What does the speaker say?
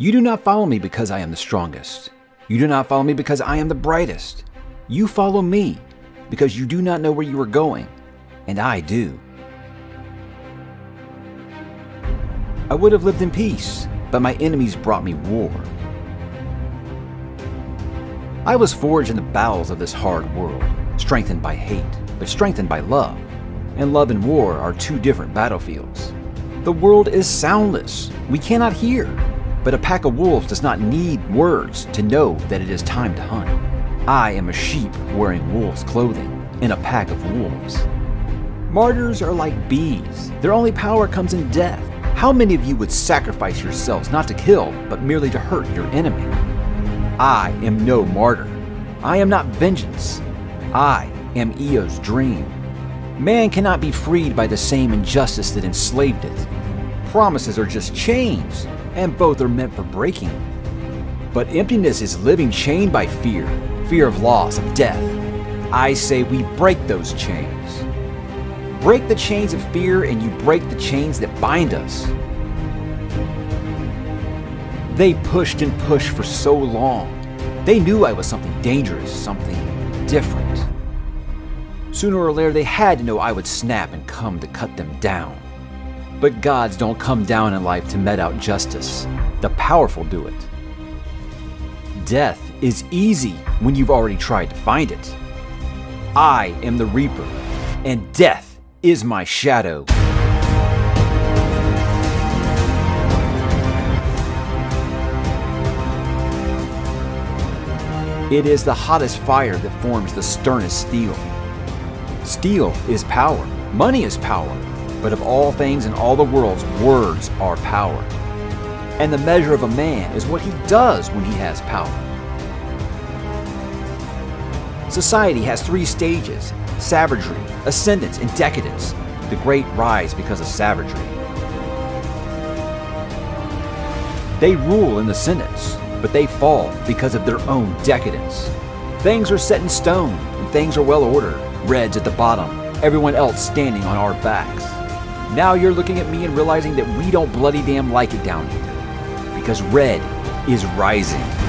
You do not follow me because I am the strongest. You do not follow me because I am the brightest. You follow me because you do not know where you are going, and I do. I would have lived in peace, but my enemies brought me war. I was forged in the bowels of this hard world, strengthened by hate, but strengthened by love. And love and war are two different battlefields. The world is soundless. We cannot hear. But a pack of wolves does not need words to know that it is time to hunt. I am a sheep wearing wolf's clothing in a pack of wolves. Martyrs are like bees. Their only power comes in death. How many of you would sacrifice yourselves not to kill, but merely to hurt your enemy? I am no martyr. I am not vengeance. I am Eo's dream. Man cannot be freed by the same injustice that enslaved it. Promises are just chains, and both are meant for breaking. But emptiness is living chained by fear fear of loss, of death. I say we break those chains. Break the chains of fear, and you break the chains that bind us. They pushed and pushed for so long. They knew I was something dangerous, something different. Sooner or later, they had to know I would snap and come to cut them down. But gods don't come down in life to met out justice. The powerful do it. Death is easy when you've already tried to find it. I am the Reaper, and death is my shadow. It is the hottest fire that forms the sternest steel. Steel is power, money is power, but of all things in all the worlds, words are power. And the measure of a man is what he does when he has power. Society has three stages savagery, ascendance, and decadence. The great rise because of savagery. They rule in ascendance, but they fall because of their own decadence. Things are set in stone, and things are well ordered. Reds at the bottom, everyone else standing on our backs. Now you're looking at me and realizing that we don't bloody damn like it down here. Because red is rising.